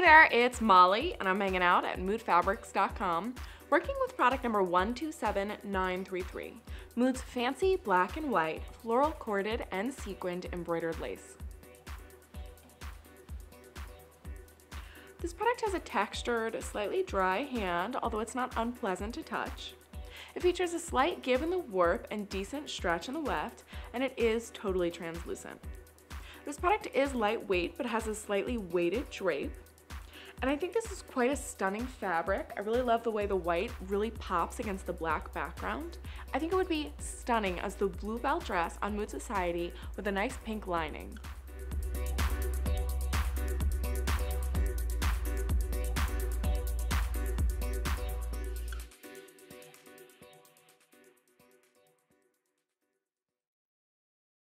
there, it's Molly, and I'm hanging out at moodfabrics.com, working with product number 127933, Mood's fancy black and white, floral corded and sequined embroidered lace. This product has a textured, slightly dry hand, although it's not unpleasant to touch. It features a slight give in the warp and decent stretch in the weft, and it is totally translucent. This product is lightweight, but has a slightly weighted drape. And I think this is quite a stunning fabric. I really love the way the white really pops against the black background. I think it would be stunning as the blue bell dress on Mood Sewciety with a nice pink lining.